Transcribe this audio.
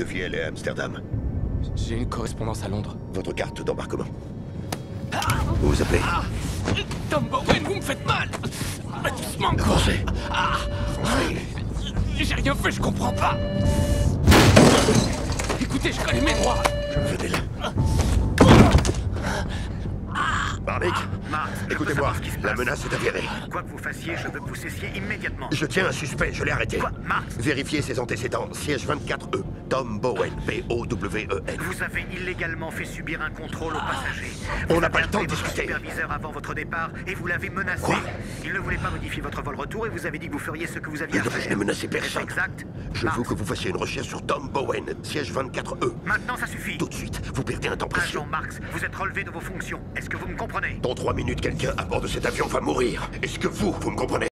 deviez aller à Amsterdam. J'ai une correspondance à Londres. Votre carte d'embarquement. Vous vous appelez Tom Bowen, vous me faites mal Doucement Avancez. Ah J'ai rien fait, je comprends pas Écoutez, je connais mes droits Mark, je écoutez-moi. La menace est avérée. Quoi que vous fassiez, je veux que vous cessiez immédiatement. Je tiens un suspect, je l'ai arrêté. Quoi Vérifiez ses antécédents. Siège 24E. Tom Bowen. B-O-W-E-N. Vous avez illégalement fait subir un contrôle aux passagers. On n'a pas le temps de discuter. superviseur avant votre départ et vous l'avez menacé. Quoi Il ne voulait pas modifier votre vol retour et vous avez dit que vous feriez ce que vous aviez à Je faire. n'ai menacé personne. exact Je veux que vous fassiez une recherche sur Tom Bowen. Siège 24E. Maintenant, ça suffit. Tout de suite, vous perdez un temps précieux. Agent Marx, vous êtes relevé de vos fonctions. Est-ce que vous me comprenez? Dans trois minutes, quelqu'un à bord de cet avion va mourir. Est-ce que vous, vous me comprenez?